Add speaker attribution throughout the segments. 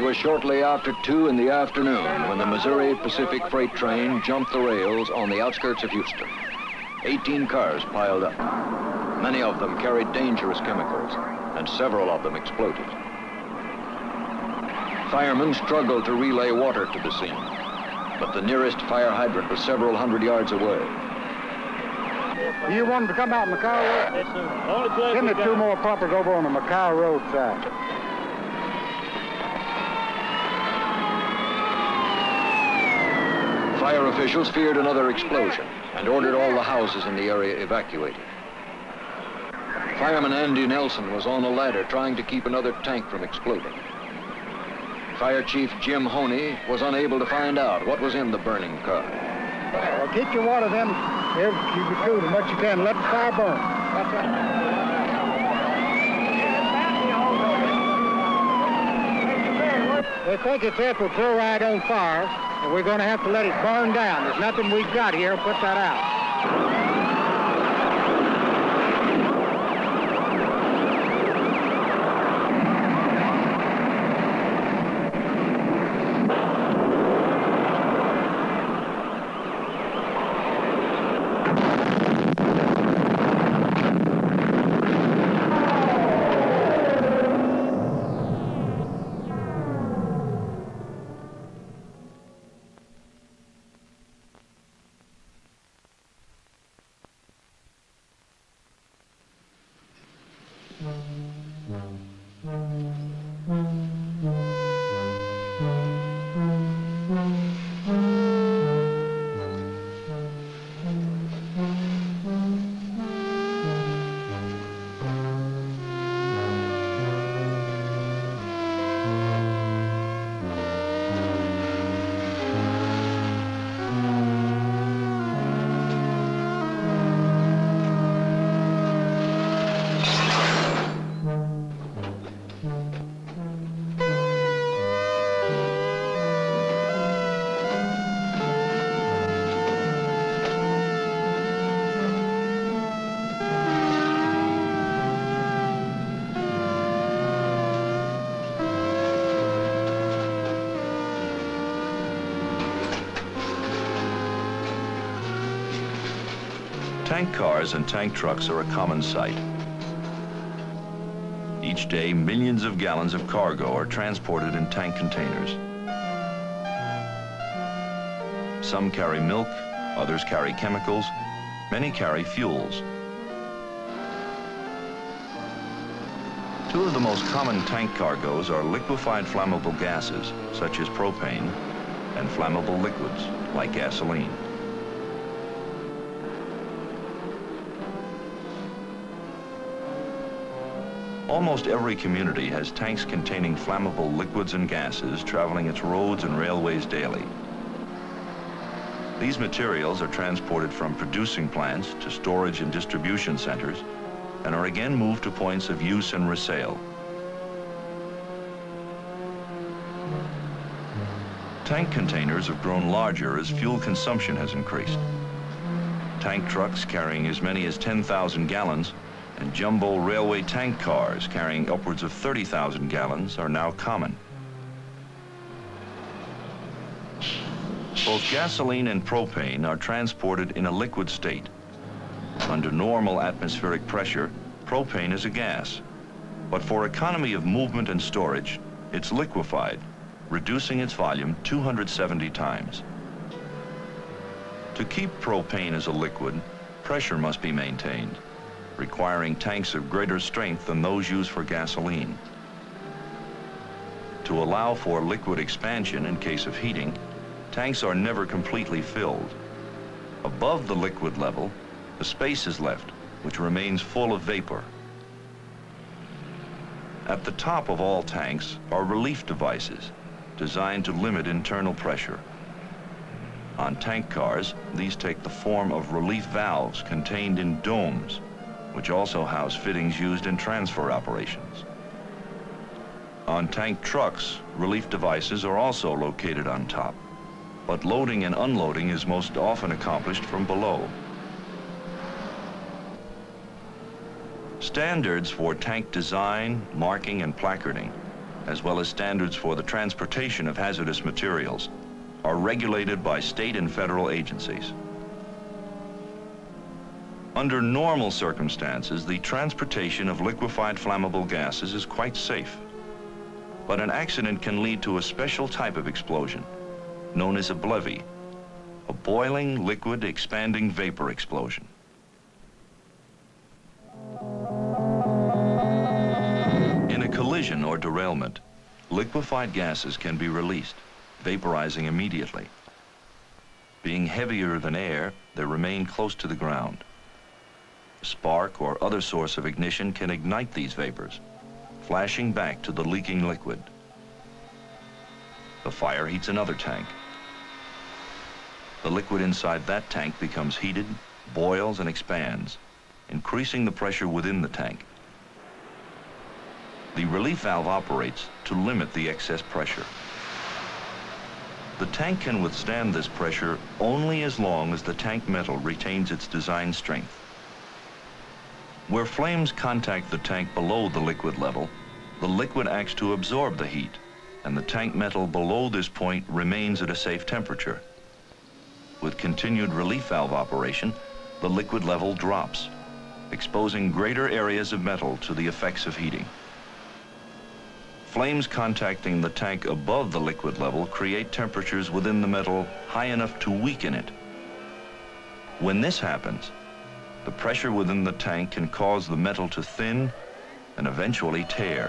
Speaker 1: It was shortly after 2 in the afternoon when the Missouri Pacific freight train jumped the rails on the outskirts of Houston. 18 cars piled up. Many of them carried dangerous chemicals, and several of them exploded. Firemen struggled to relay water to the scene, but the nearest fire hydrant was several hundred yards away.
Speaker 2: You want to come out Mykawa Road?
Speaker 3: It's the only place
Speaker 2: Send
Speaker 3: we
Speaker 2: the two more pumpers over on the Mykawa Road side.
Speaker 1: Fire officials feared another explosion and ordered all the houses in the area evacuated. Fireman Andy Nelson was on a ladder trying to keep another tank from exploding. Fire Chief Jim Honey was unable to find out what was in the burning car.
Speaker 2: Well, get your water then. Here, keep it cool as much you can. Let the fire burn. That's right. They think it's ethyl chloride on fire, and we're going to have to let it burn down. There's nothing we've got here to put that out.
Speaker 4: Tank cars and tank trucks are a common sight. Each day, millions of gallons of cargo are transported in tank containers. Some carry milk, others carry chemicals, many carry fuels. Two of the most common tank cargoes are liquefied flammable gases, such as propane, and flammable liquids, like gasoline. Almost every community has tanks containing flammable liquids and gases traveling its roads and railways daily. These materials are transported from producing plants to storage and distribution centers and are again moved to points of use and resale. Tank containers have grown larger as fuel consumption has increased. Tank trucks carrying as many as 10,000 gallons and jumbo railway tank cars carrying upwards of 30,000 gallons are now common. Both gasoline and propane are transported in a liquid state. Under normal atmospheric pressure, propane is a gas. But for economy of movement and storage, it's liquefied, reducing its volume 270 times. To keep propane as a liquid, pressure must be maintained, requiring tanks of greater strength than those used for gasoline. To allow for liquid expansion in case of heating, tanks are never completely filled. Above the liquid level, a space is left, which remains full of vapor. At the top of all tanks are relief devices designed to limit internal pressure. On tank cars, these take the form of relief valves contained in domes, which also house fittings used in transfer operations. On tank trucks, relief devices are also located on top, but loading and unloading is most often accomplished from below. Standards for tank design, marking, and placarding as well as standards for the transportation of hazardous materials, are regulated by state and federal agencies. Under normal circumstances, the transportation of liquefied flammable gases is quite safe. But an accident can lead to a special type of explosion, known as a BLEVE, a boiling liquid expanding vapor explosion. In a collision or derailment, liquefied gases can be released, vaporizing immediately. Being heavier than air, they remain close to the ground. Spark or other source of ignition can ignite these vapors, flashing back to the leaking liquid. The fire heats another tank. The liquid inside that tank becomes heated, boils, and expands, increasing the pressure within the tank. The relief valve operates to limit the excess pressure. The tank can withstand this pressure only as long as the tank metal retains its design strength. Where flames contact the tank below the liquid level, the liquid acts to absorb the heat, and the tank metal below this point remains at a safe temperature. With continued relief valve operation, the liquid level drops, exposing greater areas of metal to the effects of heating. Flames contacting the tank above the liquid level create temperatures within the metal high enough to weaken it. When this happens, the pressure within the tank can cause the metal to thin and eventually tear.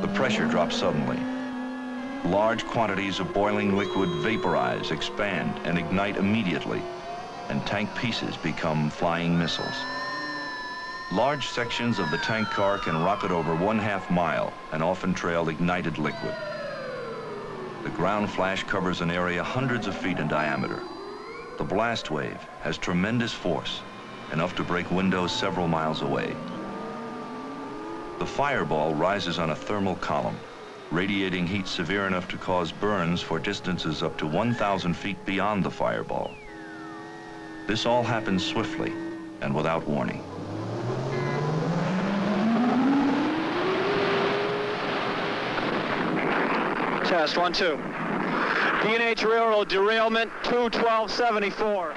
Speaker 4: The pressure drops suddenly. Large quantities of boiling liquid vaporize, expand, and ignite immediately, and tank pieces become flying missiles. Large sections of the tank car can rocket over one half mile and often trail ignited liquid. The ground flash covers an area hundreds of feet in diameter. The blast wave has tremendous force, enough to break windows several miles away. The fireball rises on a thermal column, radiating heat severe enough to cause burns for distances up to 1,000 feet beyond the fireball. This all happens swiftly and without warning.
Speaker 3: Test, one, two. D&H Railroad derailment 21274.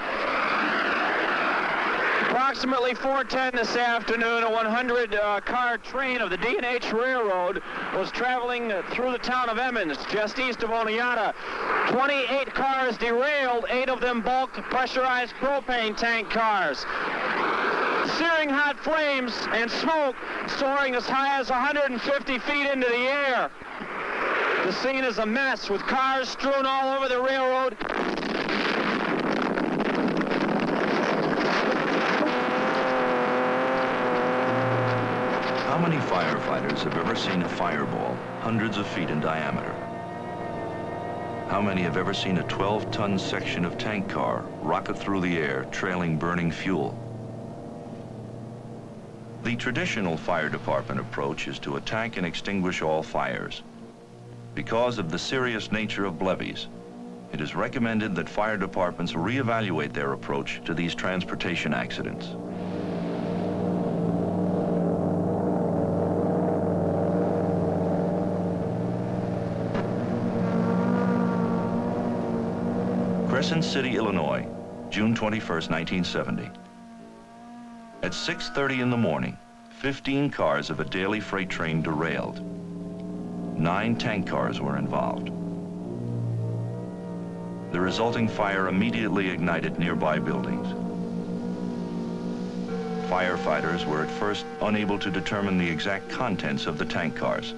Speaker 3: Approximately 410 this afternoon, a 100-car uh, train of the D&H Railroad was traveling through the town of Emmons, just east of Oneonta. 28 cars derailed, eight of them bulk pressurized propane tank cars. Searing hot flames and smoke soaring as high as 150 feet into the air. The scene is a mess with cars strewn all over the railroad.
Speaker 4: How many firefighters have ever seen a fireball hundreds of feet in diameter? How many have ever seen a 12-ton section of tank car rocket through the air trailing burning fuel? The traditional fire department approach is to attack and extinguish all fires. Because of the serious nature of BLEVEs, it is recommended that fire departments reevaluate their approach to these transportation accidents. Crescent City, Illinois, June 21, 1970. At 6.30 in the morning, 15 cars of a daily freight train derailed. Nine tank cars were involved. The resulting fire immediately ignited nearby buildings. Firefighters were at first unable to determine the exact contents of the tank cars.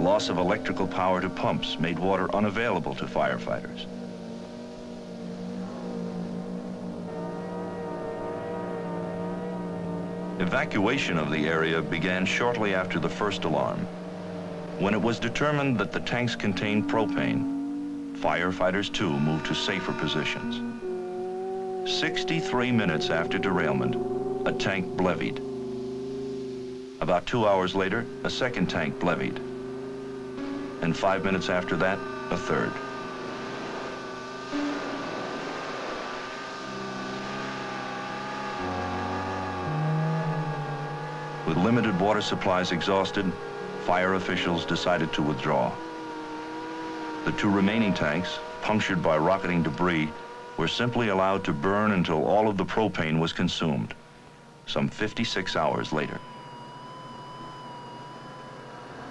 Speaker 4: Loss of electrical power to pumps made water unavailable to firefighters. Evacuation of the area began shortly after the first alarm. When it was determined that the tanks contained propane, firefighters too moved to safer positions. 63 minutes after derailment, a tank BLEVE'd. About two hours later, a second tank BLEVE'd. And five minutes after that, a third. With limited water supplies exhausted, fire officials decided to withdraw. The two remaining tanks, punctured by rocketing debris, were simply allowed to burn until all of the propane was consumed, some 56 hours later.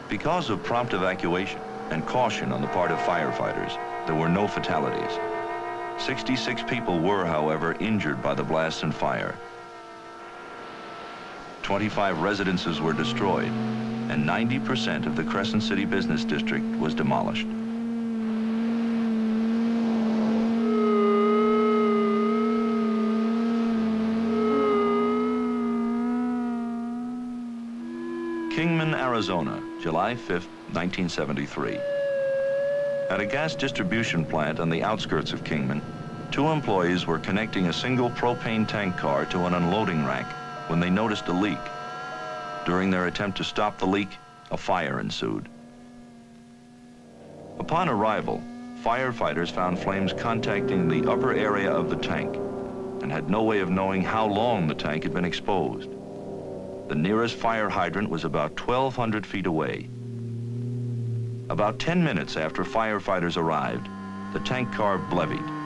Speaker 4: Because of prompt evacuation and caution on the part of firefighters, there were no fatalities. 66 people were, however, injured by the blast and fire. 25 residences were destroyed, and 90% of the Crescent City Business District was demolished. Kingman, Arizona, July 5, 1973. At a gas distribution plant on the outskirts of Kingman, two employees were connecting a single propane tank car to an unloading rack when they noticed a leak. During their attempt to stop the leak, a fire ensued. Upon arrival, firefighters found flames contacting the upper area of the tank and had no way of knowing how long the tank had been exposed. The nearest fire hydrant was about 1,200 feet away. About 10 minutes after firefighters arrived, the tank car BLEVE'd.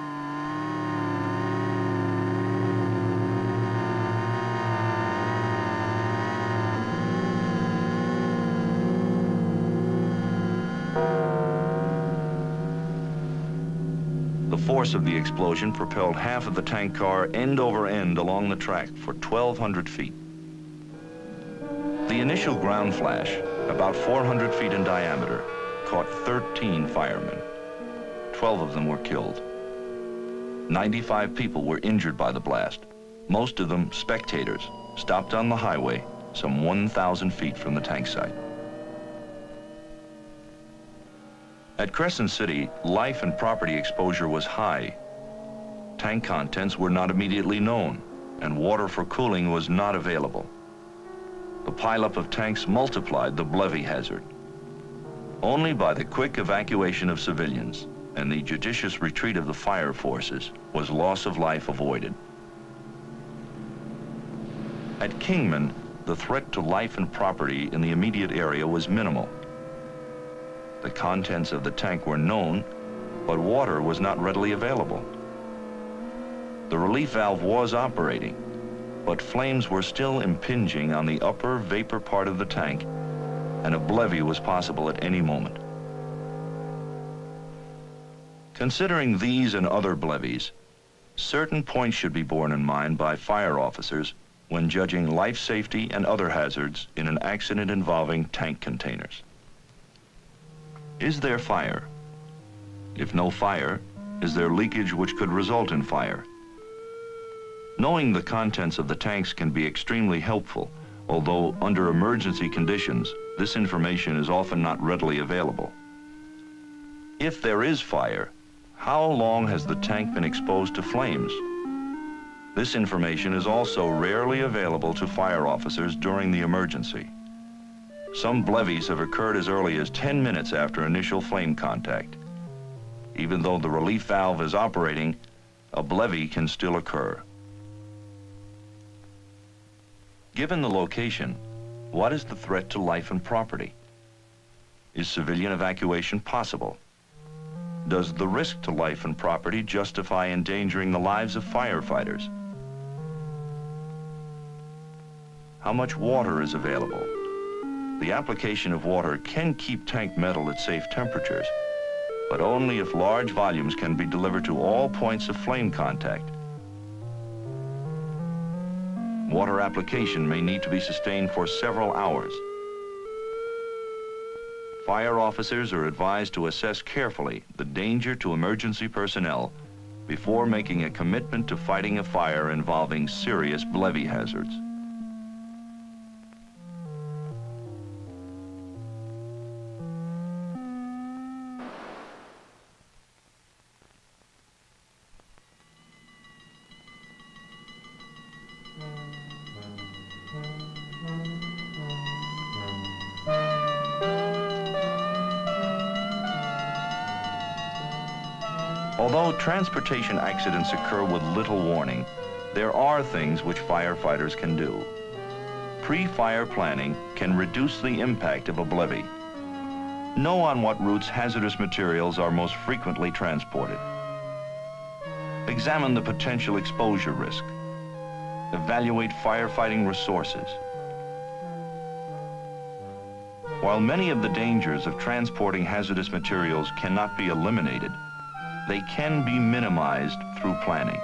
Speaker 4: Force of the explosion propelled half of the tank car end over end along the track for 1,200 feet. The initial ground flash, about 400 feet in diameter, caught 13 firemen. 12 of them were killed. 95 people were injured by the blast, most of them spectators, stopped on the highway some 1,000 feet from the tank site. At Crescent City, life and property exposure was high. Tank contents were not immediately known, and water for cooling was not available the pileup of tanks multiplied the BLEVE hazard. Only by the quick evacuation of civilians and the judicious retreat of the fire forces was loss of life avoided. At Kingman, the threat to life and property in the immediate area was minimal. The contents of the tank were known, but water was not readily available. The relief valve was operating, but flames were still impinging on the upper vapor part of the tank, and a BLEVE was possible at any moment. Considering these and other BLEVEs, certain points should be borne in mind by fire officers when judging life safety and other hazards in an accident involving tank containers. Is there fire? If no fire, is there leakage which could result in fire? Knowing the contents of the tanks can be extremely helpful, although under emergency conditions, this information is often not readily available. If there is fire, how long has the tank been exposed to flames? This information is also rarely available to fire officers during the emergency. Some BLEVEs have occurred as early as 10 minutes after initial flame contact. Even though the relief valve is operating, a BLEVE can still occur. Given the location, what is the threat to life and property? Is civilian evacuation possible? Does the risk to life and property justify endangering the lives of firefighters? How much water is available? The application of water can keep tank metal at safe temperatures, but only if large volumes can be delivered to all points of flame contact Water application may need to be sustained for several hours. Fire officers are advised to assess carefully the danger to emergency personnel before making a commitment to fighting a fire involving serious BLEVE hazards. Transportation accidents occur with little warning, there are things which firefighters can do. Pre-fire planning can reduce the impact of a BLEVE. Know on what routes hazardous materials are most frequently transported. Examine the potential exposure risk. Evaluate firefighting resources. While many of the dangers of transporting hazardous materials cannot be eliminated, they can be minimized through planning.